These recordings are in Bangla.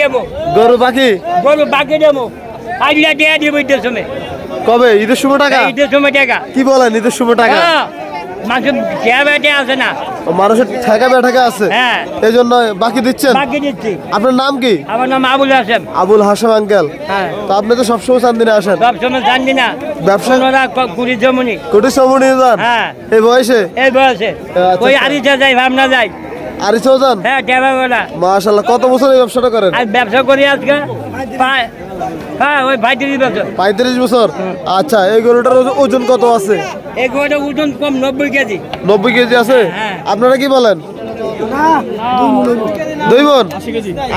দেবো গরু বাকি গরু বাকি দেবো আজলা দেয়া দিব ঈদের সময়। কবে? ঈদের সময় টাকা? ঈদের সময় টাকা। কি বলেন ঈদের সময় টাকা? হ্যাঁ মাংস বেটে আছে না। মানুষের ঠেকা বেঠাকা আছে? হ্যাঁ। এই জন্য বাকি দিচ্ছেন? বাকি দিচ্ছি। আপনার নাম কি? আমার নাম আবুল আবুল আঙ্কেল। হ্যাঁ। তো আপনি তো সবসময় চান্দিনে আসেন। সব সময় জানি না। ব্যবসা কুড়ি জমনি হ্যাঁ। এই বয়সে? এই বয়সে। আচ্ছা, ওই আচ্ছা। আরিচা যাই ভাবনা যাই। আর ইচ্ছেও হ্যাঁ টেবা বেলা মাশাল্লাহ কত বছর এই ব্যবসাটা করেন? আর ব্যবসা করি আজকে। হ্যাঁ ওই পঁয়ত্রিশ বছর। পঁয়ত্রিশ বছর? আচ্ছা এই গরুটার ওজন কত আছে? এই গোটা ওজন কম নব্বই কেজি। নব্বই কেজি আছে? হ্যাঁ। আপনারা কি বলেন? দুই বোন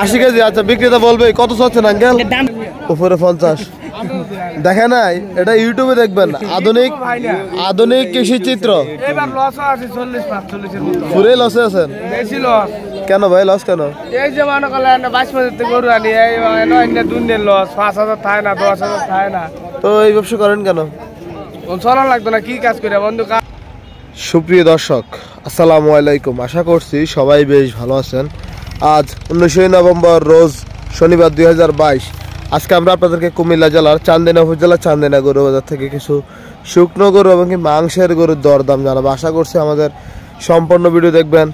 আশি কেজি। আচ্ছা বিক্রেতা বলবে কত চাচ্ছেন আঙ্কেল? উপরে পঞ্চাশ। দেখে নাই? এটা ইউটিউবে দেখবেন। আধুনিক আধুনিক কৃষি চিত্র। পুরে লসে আছেন? কেন ভাই লস কেন? এই যে মনে করলেন বাইশ গরু আনি এই নয় দুন দিন লস পাঁচ হাজার থাকে না দশ হাজার থাকে না। তো এই ব্যবসা করেন কেন? চলন লাগতো না কি কাজ করে? বন্ধু সুপ্রিয় দর্শক আসসালামু আলাইকুম। আশা করছি সবাই বেশ ভালো আছেন। আজ উনিশে নভেম্বর রোজ শনিবার দুই হাজার বাইশ। আজকে আমরা আপনাদেরকে কুমিল্লা জেলার চান্দিনা উপজেলা চান্দিনা গরু বাজার থেকে কিছু শুকনো গরু এবং কি মাংসের গরুর দরদাম জানাব। আশা করছি আমাদের সম্পূর্ণ ভিডিও দেখবেন।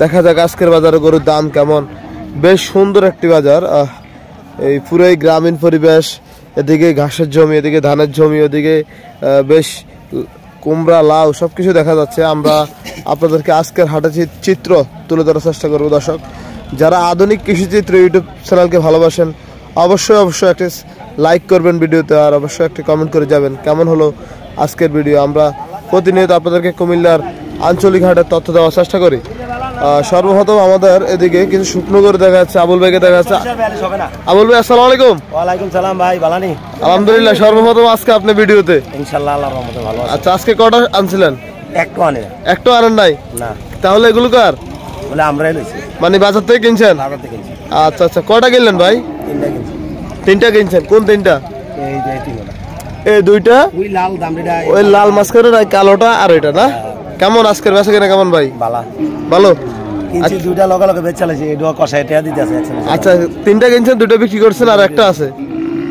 দেখা যাক আজকের বাজারে গরুর দাম কেমন। বেশ সুন্দর একটি বাজার। এই পুরোই গ্রামীণ পরিবেশ, এদিকে ঘাসের জমি, এদিকে ধানের জমি, ওদিকে বেশ কুমড়া, লাউ সব কিছু দেখা যাচ্ছে। আমরা আপনাদেরকে আজকের হাটে চিত্র তুলে ধরার চেষ্টা করব দর্শক। যারা আধুনিক কৃষি চিত্র ইউটিউব চ্যানেলকে ভালোবাসেন অবশ্যই অবশ্যই একটি লাইক করবেন ভিডিওতে আর অবশ্যই একটি কমেন্ট করে যাবেন। কেমন হলো আজকের ভিডিও আমরা প্রতিনিয়ত আপনাদেরকে কুমিল্লার আঞ্চলিক হাটের তথ্য দেওয়ার চেষ্টা করি। সর্বপ্রথম আমাদের এদিকে কিছু শুকনো করে দেখা যাচ্ছে আবুল ভাইকে দেখা যাচ্ছে। আবুল ভাই আসসালামু আলাইকুম। ওয়ালাইকুম সালাম ভাই বালানি আলহামদুলিল্লাহ সর্বপ্রথম আজকে আপনি ভিডিওতে ইনশাল্লাহ আল্লাহর রহমতে ভালো আচ্ছা আজকে কটা আনছিলেন? একটু আনে। একটু আনেন নাই? না। তাহলে এগুলো কার? বলে আমরাই লইছি। মানে বাজার থেকে কিনছেন? বাজার থেকে কিনছি। আচ্ছা আচ্ছা কটা কিনলেন ভাই? তিনটা কিনছেন? কোন তিনটা? এই দুইটা? ওই লাল দামড়িটা ওই লাল মাস্কারের আর কালোটা আর ওইটা না? কেমন আজকের বেচা কেনা কেমন ভাই? ভালো। কিনছি দুইটা লগে লগে বেচ চালাইছি এই দুয়া কষাই টেয়া দিতে আছে আচ্ছা তিনটা কিনছেন দুটো বিক্রি করছেন আর একটা আছে।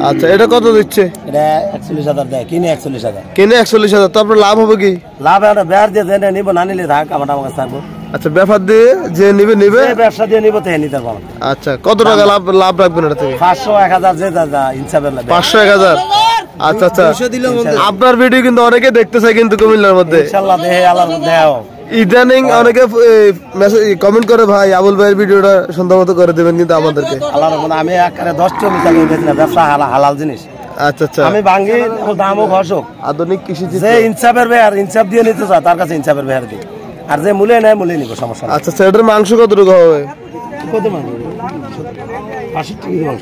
আচ্ছা এটা কত দিচ্ছে? এটা একচল্লিশ হাজার দেয় কিনে একচল্লিশ হাজার। কিনে একচল্লিশ হাজার তো আপনার লাভ হবে কি? লাভ একটা বেয়ার দিয়ে নিব না নিলে থাক আমার আমার কাছে থাকব। আচ্ছা ব্যাপার দিয়ে যে নিবে নিবে? ব্যবসা দিয়ে নিব তাই নিতে পারব। আচ্ছা কত টাকা লাভ লাভ রাখবেন এটা থেকে? পাঁচশো এক হাজার যে ইনসাফের পাঁচশো এক হাজার? আচ্ছা আচ্ছা। আপনার ভিডিও কিন্তু অনেকে দেখতে চায় কিন্তু কুমিল্লার মধ্যে। ইনশাল্লাহ দেহে আল্লাহ দেও ইদানিং অনেকে কমেন্ট করে ভাই আবুল ভাইয়ের ভিডিওটা সুন্দর মতো করে দেবেন কিন্তু আমাদেরকে। আল্লাহর রহমতে আমি একারে দশটা মিটার ব্যবসা হালা- হালাল জিনিস। আচ্ছা আচ্ছা। আমি ভাঙ্গি দামও ঘষক আধুনিক কৃষি যে ইনসাফের বেহার ইনসাফ দিয়ে নিতে চায় তার কাছে ইনসাফের বেহার দিই। আর যে মূলে নেয় মূলে নিব সমস্যা আচ্ছা আচ্ছা এটার মাংস কতটুকু হবে? কত মাংস? পাঁচষট্টি কেজি মাংস।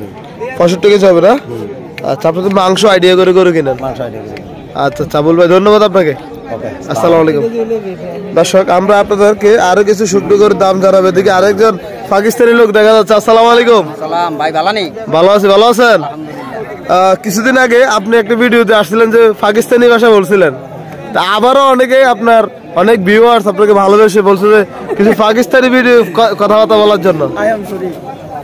পঁয়ষট্টি কেজি হবে না? আচ্ছা আপনি তো মাংস আইডিয়া করে করে কিনেন। মাংস আইডিয়া কেজি আচ্ছা চাবুল ভাই ধন্যবাদ আপনাকে। আসসালামু আলাইকুম। দর্শক আমরা আপনাদেরকে আরও কিছু শুকনো করে দাম জানাব। এদিকে আরেকজন পাকিস্তানি লোক দেখা যাচ্ছে। আসসালামু আলাইকুম। সালাম ভাই বালানি ভালো আছি ভালো আছেন? কিছুদিন আগে আপনি একটা ভিডিওতে আসছিলেন যে পাকিস্তানি ভাষা বলছিলেন। তা আবারও অনেকে আপনার অনেক ভিউয়ার্স আপনাকে ভালোবেসে বলছে যে কিছু পাকিস্তানি ভিডিও কথাবার্তা বলার জন্য।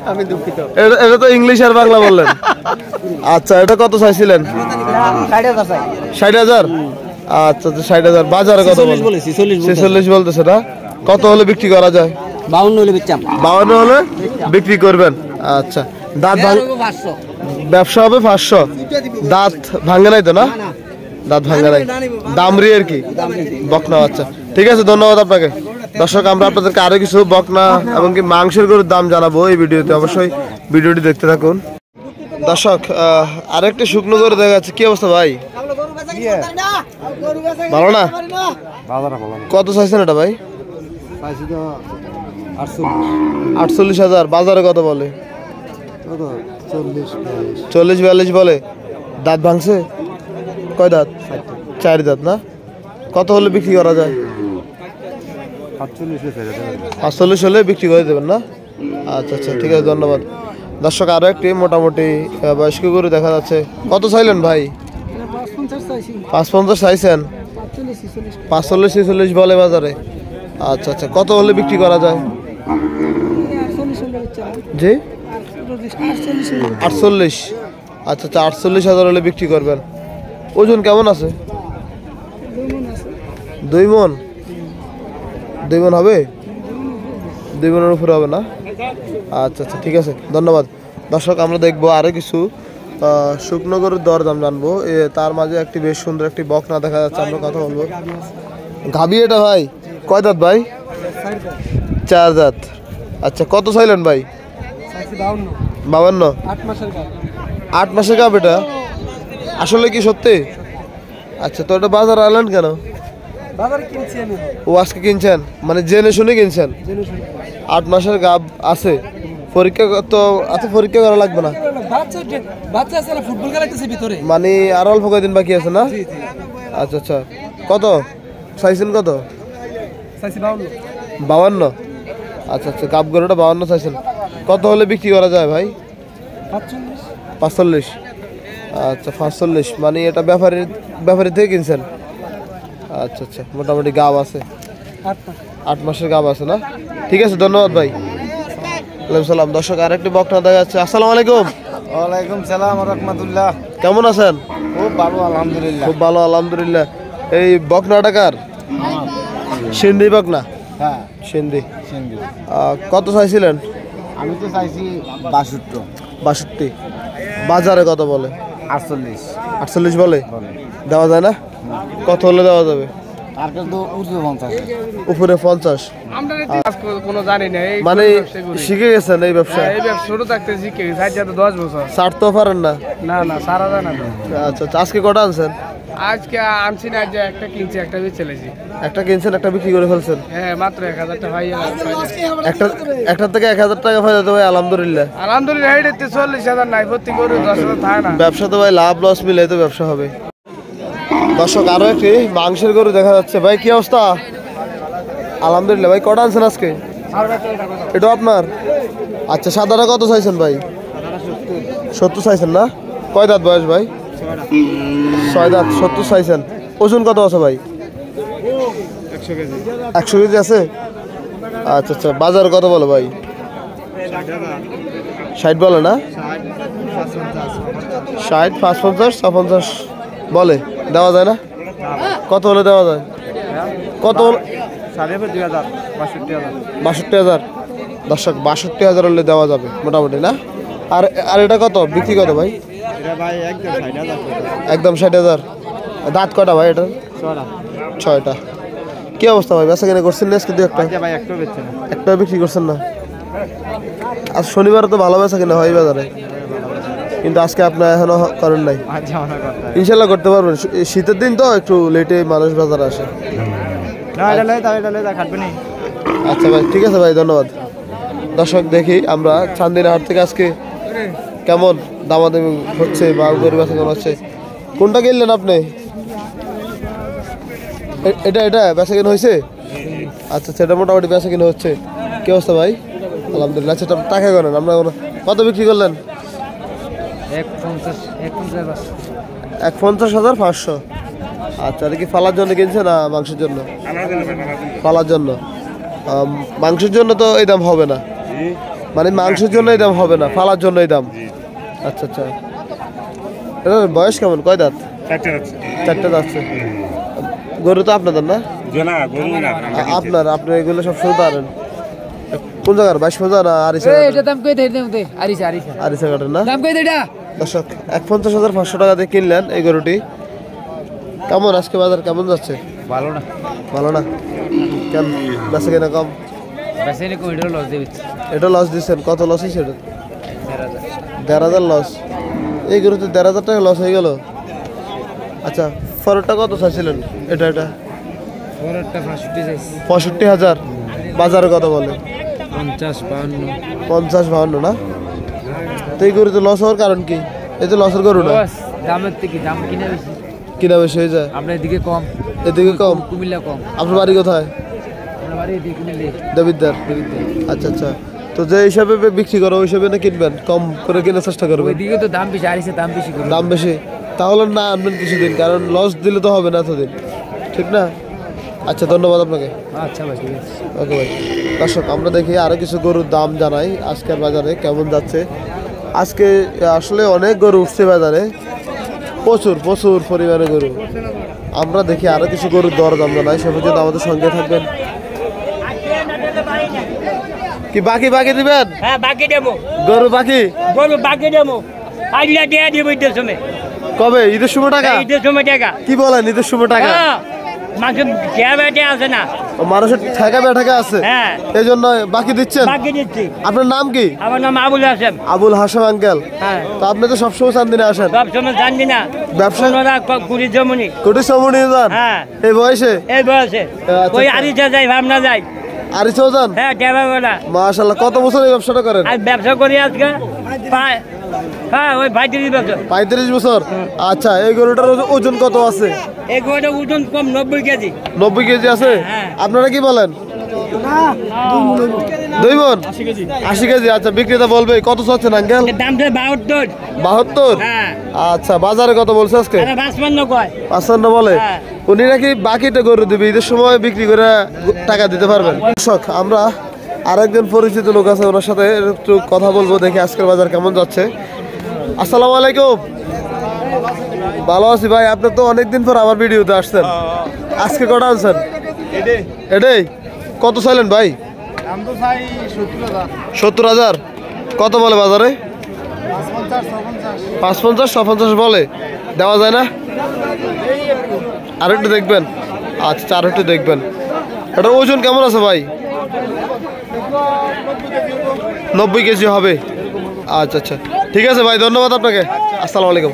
আমি দুঃখিত। এটা- এটা তো ইংলিশ আর বাংলা বললেন। আচ্ছা এটা কত চাইছিলেন? ষাট হাজার? আচ্ছা আচ্ছা ষাট হাজার। বাজারে কত ছেচল্লিশ বলতেছে না? কত হলে বিক্রি করা যায়? বাউন্ন হলে বাউন্ন হলে বিক্রি করবেন। আচ্ছা দাঁত ভাঙ ব্যবসা হবে পাঁচশো। দাঁত ভাঙে নাই তো না। দাঁত ভাঙে নাই। দামরি আর কি? বকনা আচ্ছা ঠিক আছে, ধন্যবাদ আপনাকে। দর্শক, আমরা আপনাদেরকে আরও কিছু বকনা এমনকি মাংসের গরুর দাম জানাব এই ভিডিওতে। অবশ্যই ভিডিওটি দেখতে থাকুন। দর্শক আরেকটা শুকনো গরু দেখা যাচ্ছে। কি অবস্থা ভাই? ভালো না? কত চাইছেন এটা ভাই? আটচল্লিশ হাজার। বাজারে কত বলে? চল্লিশ, বিয়াল্লিশ বলে। দাঁত ভাঙছে? কয় দাঁত? চার দাঁত না? কত হলে বিক্রি করা যায়? পাঁচচল্লিশ হলে বিক্রি করে দেবেন না? আচ্ছা আচ্ছা ঠিক আছে ধন্যবাদ। দর্শক আরও একটি মোটামুটি বয়স্ক গরু দেখা যাচ্ছে। কত চাইলেন ভাই? পাঁচ পঞ্চাশ চাইছেন? পাঁচচল্লিশ ছেচল্লিশ বলে বাজারে। আচ্ছা আচ্ছা কত হলে বিক্রি করা যায়? জি? আটচল্লিশ। আচ্ছা আচ্ছা আটচল্লিশ হাজার হলে বিক্রি করবেন। ওজন কেমন আছে? দুই মন দুই মন হবে? দুই মনের উপরে হবে না? আচ্ছা আচ্ছা ঠিক আছে ধন্যবাদ। দর্শক আমরা দেখব আরও কিছু আহ, শুকনো গরুর দরদাম জানব। তার মাঝে একটি বেশ সুন্দর একটি বক না দেখা যাচ্ছে আমরা কথা বলব। গাবি এটা ভাই? কয় দাঁত ভাই? চার দাঁত। আচ্ছা কত চাইলেন ভাই? বাবান্ন আট মাসের কাপ এটা? আসলে কি সত্যি? আচ্ছা তো এটা বাজার আনলেন কেন? ও আজকে কিনছেন? মানে জেনে শুনে কিনছেন? আট মাসের গাব আছে। পরীক্ষা তো আচ্ছা পরীক্ষা করা লাগবে না। বাচ্চা আছে ফুটবল খেলাইতেছে ভিতরে। মানে আর অল্প কয়দিন বাকি আছে না? আচ্ছা আচ্ছা। কত? চাইছেন কত? বাউন্ন। আচ্ছা আচ্ছা গাব গরুটা বাউান্ন চাইছেন। কত হলে বিক্রি করা যায় ভাই? পাঁচচল্লিশ। আচ্ছা পাঁচচল্লিশ। মানে এটা ব্যাপারী ব্যাপারী থেকে কিনছেন? আচ্ছা আচ্ছা মোটামুটি গাব আছে। আট মাসের গাব আছে না? ঠিক আছে ধন্যবাদ ভাই। সালাম। দর্শক আরেকটি বকনা দেখা যাচ্ছে আসসালামু আলাইকুম। ওয়ালাইকুম সালাম রহমতুল্লাহ। কেমন আছেন? খুব ভালো আলহামদুলিল্লাহ। খুব ভালো আলহামদুলিল্লাহ। এই বকনা টাকার সিন্ধি বকনা? হ্যাঁ। সিন্ধি। সিন্ধু। কত চাইছিলেন? আমি তো চাইছি বাষট্টি। বাষট্টি। বাজারে কত বলে? আটচল্লিশ। আটচল্লিশ বলে? দেওয়া যায় না? কত হলে দেওয়া যাবে? আর কিন্তু উপরে পঞ্চাশ। কোনো জানি না মানে শিখে গেছেন এই ব্যবসা? হ্যাঁ, এই ব্যবসা শুরু থাকতে শিখে গেছে দশ বছর। ছাড়তেও পারেন না। না না সারা যায় না তো। আচ্ছা আচ্ছা আজকে কটা আনছেন? আজকে আনছি না যে একটা কিনছি একটা বেচে চলেছি একটা কিনছেন একটা বিক্রি করে ফেলছেন? হ্যাঁ মাত্র এক হাজার টাকা একটা একটা থেকে এক হাজার টাকা ফায়দা তো ভাই আলহামদুলিল্লাহ আলহামদুলিল্লাহ হেঁটে চল্লিশ হাজার নাই ভর্তি করে দশ হাজার থাকে না। ব্যবসা তো ভাই লাভ লস মিলে তো ব্যবসা হবে। দর্শক আরও একটি মাংসের গরু দেখা যাচ্ছে। ভাই কি অবস্থা? আলহামদুলিল্লাহ ভাই কটা আনছেন আজকে? এটা আপনার? আচ্ছা সাদাটা কত চাইছেন ভাই? সত্তর চাইছেন না? কয় দাঁত বয়স ভাই? ছয় দাঁত, সত্তর চাইছেন ওজন কত আছে ভাই? একশো কেজি। আছে? আচ্ছা আচ্ছা। বাজার কত বলো ভাই? ষাট বলে না? ষাট পাঁচ পঞ্চাশ ছ পঞ্চাশ বলে। দেওয়া যায় না? কত হলে দেওয়া যায়? কত বাষট্টি হাজার। দর্শক, বাষট্টি হাজার হলে দেওয়া যাবে, মোটামুটি, না? আর আর এটা কত? বিক্রি কত ভাই? একদম ষাট হাজার দাঁত কটা ভাই এটা? ছয়টা। কি অবস্থা ভাই? বেচা কিনে করছেন না আজকে দু একটা একটু বিক্রি করছেন না? আজ শনিবারে তো ভালো বেচা কিনা হয় বাজারে। কিন্তু আজকে আপনার এখনও করেন নাই। ইনশাল্লাহ করতে পারবেন। শীতের দিন তো একটু লেটে মানুষ বাজারে আসে। আচ্ছা ভাই ঠিক আছে ভাই ধন্যবাদ। দর্শক দেখি আমরা চান্দিনা হাট থেকে আজকে কেমন দামাদামি হচ্ছে বা গরিব আছে কেমন হচ্ছে কোনটা কিনলেন আপনি? এটা এটা বেচা কিনা হয়েছে? আচ্ছা সেটা মোটামুটি বেচা কিনা হচ্ছে। কি অবস্থা ভাই? আলহামদুলিল্লাহ সেটা টাকা করেন আমরা কত বিক্রি করলেন? এক পঞ্চাশ এক হাজার পাঁচশো। আচ্ছা এটা কি ফালার জন্য কিনছে না মাংসের জন্য? ফালার জন্য। মাংসের জন্য তো এই দাম হবে না। মানে মাংসের জন্য এই দাম হবে না ফালার জন্য এই দাম আচ্ছা আচ্ছা। এটার বয়স কেমন? কয় দাঁত? চারটে যাচ্ছে গরু তো আপনাদের না? আপনার আপনি এগুলো সব শুনতে পারেন কোন জায়গার? বাইশ না এটা দাম কই দেই দেই আরিসা আরিসা আরিসা ঘাটের না? দাম কই এটা? দর্শক এক পঞ্চাশ হাজার পাঁচশো টাকা দিয়ে কিনলেন এই গরুটি। কেমন আজকে বাজার? কেমন যাচ্ছে? ভালো না। ভালো না? কেন? বেচা কিনা কম? বেশি নি কই এটা লস দেবে এটা লস দিচ্ছেন। কত লস হয়েছে এটা? দেড় হাজার লস এই গরুতে দেড় হাজার টাকা লস হয়ে গেল? আচ্ছা ফরটা কত চাইছিলেন এটা এটা? পঁয়ষট্টি হাজার। বাজারে কত বলে? পঞ্চাশ বাহান্ন। পঞ্চাশ বাহান্ন না? তো এই গরুতে লস হওয়ার কারণ কি? এই তো লসের গরু না? দামের থেকে দাম কিনে বেশি? কিনা বেশি হয়ে যায়। আপনার এদিকে কম। এদিকে কম? কুমিল্লা কম। আপনার বাড়ি কোথায়? দেবিদ্দার আচ্ছা আচ্ছা। তো যে হিসাবে বিক্রি করো ওই হিসাবে না কিনবেন? কম করে কেনার চেষ্টা করবেন? ওইদিকে তো দাম বেশি আরিসে দাম বেশি করে দাম বেশি। তাহলে না আনবেন কিছুদিন কারণ লস দিলে তো হবে না এতদিন। ঠিক না? আচ্ছা ধন্যবাদ আপনাকে। আচ্ছা ভাই ঠিক আছে। ওকে ভাই। দর্শক আমরা দেখি আরও কিছু গরুর দাম জানাই আজকের বাজারে কেমন যাচ্ছে। আজকে আসলে অনেক গরু উঠছে বাজারে। প্রচুর প্রচুর পরিমাণে গরু। আমরা দেখি আরও কিছু গরুর দর দাম জানাই। সে পর্যন্ত আমাদের সঙ্গে থাকবেন। কি বাকি বাকি দিবেন? হ্যাঁ বাকি দেবো। গরু বাকি? গরু বাকি দেবো। আজলা দিয়ে দিব ঈদের সময়। কবে? ঈদের সময় টাকা? ঈদের সময় টাকা। কি বলেন ঈদের সময় টাকা? হ্যাঁ খেয়া বেটে আছে না। মানুষের ঠেকা বেঠাকা আছে। হ্যাঁ। এই জন্য বাকি দিচ্ছেন? বাকি দিচ্ছি। আপনার নাম কি? আমার নাম আবুল হাসেম আবুল হাসান আঙ্কেল। হ্যাঁ। তো আপনি তো সবসময় চান্দিনে আসেন। ব্যবসা? কুড়ি জমনি হ্যাঁ। এই বয়সে? এই বয়সে। আচ্ছা, ওই আচ্ছা। আরিচা যাই ভাবনা যাই। হ্যাঁ কত বছর এই ব্যবসাটা করেন? ব্যবসা করি আজকে? হ্যাঁ ওই পঁয়ত্রিশ বছর। পঁয়ত্রিশ বছর? আচ্ছা এই গরুটার ওজন কত আছে? এই গোটা ওজন কম নব্বই কেজি। নব্বই কেজি আছে? হ্যাঁ। আপনারা কি বলেন? দুই মন আশি কেজি। আচ্ছা বিক্রেতা বলবে কত চাচ্ছেন আঙ্কেল? দাম বাহাত্তর। বাহাত্তর? হ্যাঁ। আচ্ছা বাজারে কত বলছে আজকে? পাঁচান্ন বলে? হ্যাঁ। উনি নাকি বাকিটা গরু দিবে ঈদের সময় বিক্রি করে টাকা দিতে পারবেন। দর্শক আমরা আরেকজন পরিচিত লোক আছে ওনার সাথে একটু কথা বলব দেখি আজকের বাজার কেমন যাচ্ছে। আসসালামু আলাইকুম। ভালো আছি ভাই আপনি তো অনেকদিন পর আমার ভিডিওতে আসছেন। আজকে কটা আনছেন? এটাই কত চাইলেন ভাই? সত্তর হাজার? কত বলে বাজারে? পাঁচ পঞ্চাশ পঞ্চাশ বলে। দেওয়া যায় না? আর একটু দেখবেন। আচ্ছা আর একটু দেখবেন। এটা ওজন কেমন আছে ভাই? নব্বই কেজি হবে। আচ্ছা আচ্ছা। ঠিক আছে ভাই, ধন্যবাদ আপনাকে। আসসালামু আলাইকুম।